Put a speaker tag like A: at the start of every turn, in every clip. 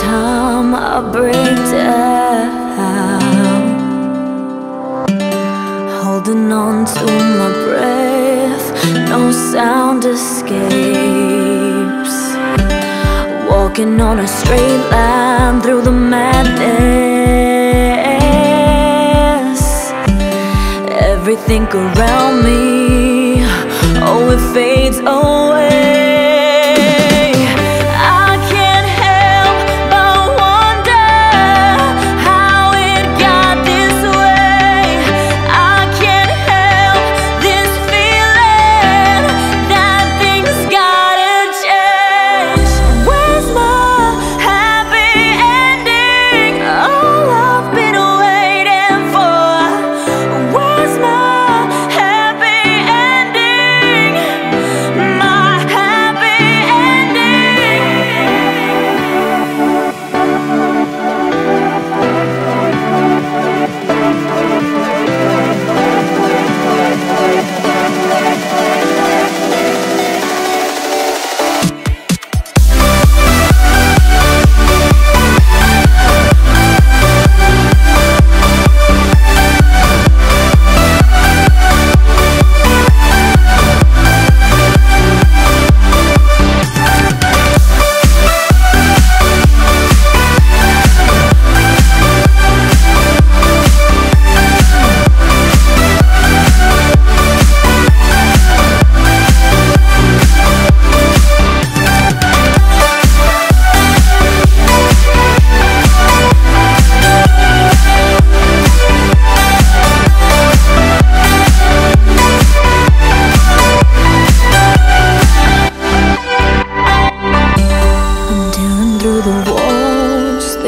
A: time I break down. Holding on to my breath No sound escapes. Walking on a straight line through the madness. Everything around me Oh, it fades away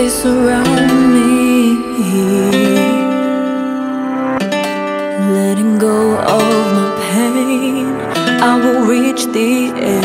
A: they surround me. Letting go of my pain, I will reach the end.